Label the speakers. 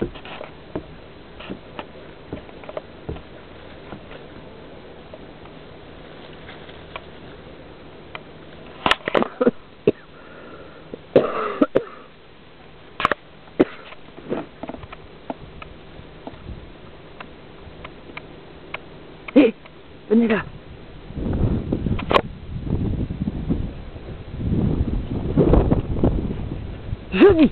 Speaker 1: Hé, hey, venez là. Joli.